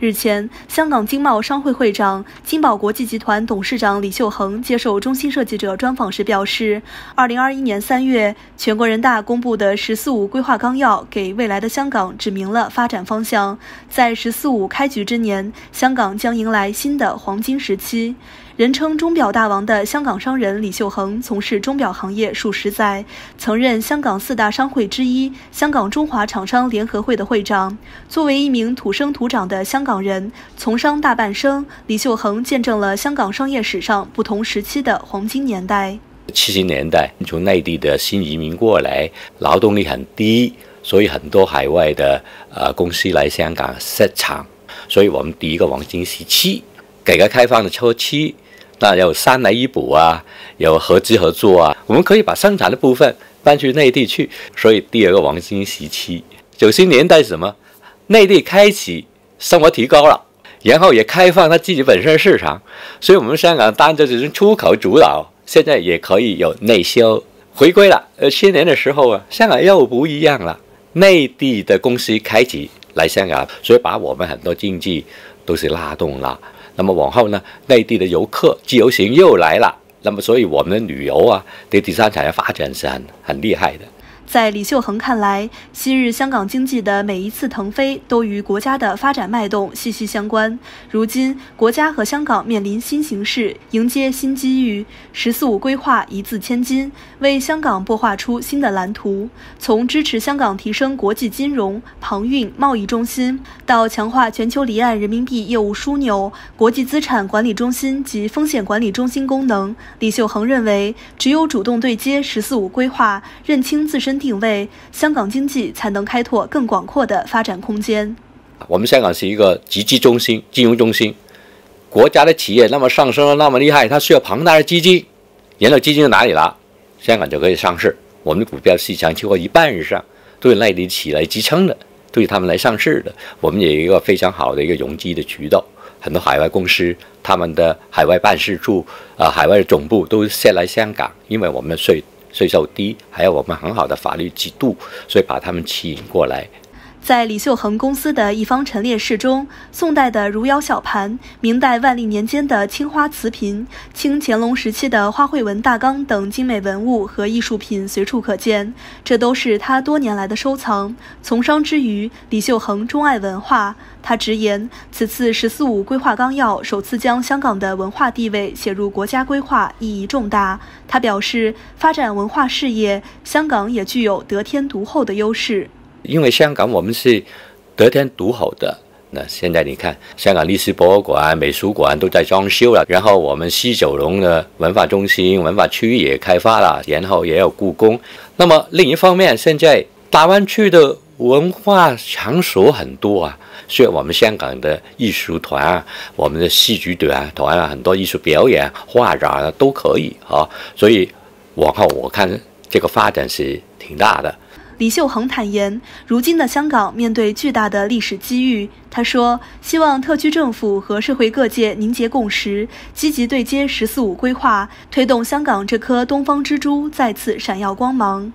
日前，香港经贸商会会长、金宝国际集团董事长李秀恒接受中新社记者专访时表示，二零二一年三月，全国人大公布的“十四五”规划纲要给未来的香港指明了发展方向。在“十四五”开局之年，香港将迎来新的黄金时期。人称“钟表大王”的香港商人李秀恒从事钟表行业数十载，曾任香港四大商会之一——香港中华厂商联合会的会长。作为一名土生土长的香港人，从商大半生，李秀恒见证了香港商业史上不同时期的黄金年代。七十年代从内地的新移民过来，劳动力很低，所以很多海外的呃公司来香港设厂，所以我们第一个黄金时期，改革开放的初期。那有三来一补啊，有合资合作啊，我们可以把生产的部分搬去内地去。所以第二个黄金时期，九十年代什么？内地开启生活提高了，然后也开放它自己本身的市场，所以我们香港单着只是出口主导，现在也可以有内销回归了。呃，去年的时候啊，香港又不一样了，内地的公司开启来香港，所以把我们很多经济都是拉动了。那么往后呢，内地的游客自由行又来了，那么所以我们的旅游啊，对第三产业发展是很很厉害的。在李秀恒看来，昔日香港经济的每一次腾飞都与国家的发展脉动息息相关。如今，国家和香港面临新形势，迎接新机遇。“十四五”规划一字千金，为香港擘画出新的蓝图。从支持香港提升国际金融、航运、贸易中心，到强化全球离岸人民币业务枢纽、国际资产管理中心及风险管理中心功能，李秀恒认为，只有主动对接“十四五”规划，认清自身。定位香港经济才能开拓更广阔的发展空间。我们香港是一个集资中心、金融中心，国家的企业那么上升的那么厉害，它需要庞大的基金，然后基金在哪里了？香港就可以上市。我们的股票市场超过一半以上都是内地企业来支撑的，都是他们来上市的。我们也有一个非常好的一个融资的渠道，很多海外公司他们的海外办事处啊、海外的总部都设来香港，因为我们税。税收低，还有我们很好的法律制度，所以把他们吸引过来。在李秀恒公司的一方陈列室中，宋代的汝窑小盘、明代万历年间的青花瓷瓶、清乾隆时期的花卉纹大缸等精美文物和艺术品随处可见，这都是他多年来的收藏。从商之余，李秀恒钟爱文化。他直言，此次“十四五”规划纲要首次将香港的文化地位写入国家规划，意义重大。他表示，发展文化事业，香港也具有得天独厚的优势。因为香港我们是得天独厚的，那现在你看，香港历史博物馆、美术馆都在装修了，然后我们西九龙的文化中心、文化区也开发了，然后也有故宫。那么另一方面，现在大湾区的文化场所很多啊，所以我们香港的艺术团啊、我们的戏剧团团啊，很多艺术表演、画展啊都可以啊，所以往后我看这个发展是挺大的。李秀恒坦言，如今的香港面对巨大的历史机遇。他说：“希望特区政府和社会各界凝结共识，积极对接‘十四五’规划，推动香港这颗东方之珠再次闪耀光芒。”